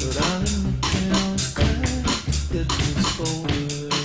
But I'll admit that I was glad that it was over.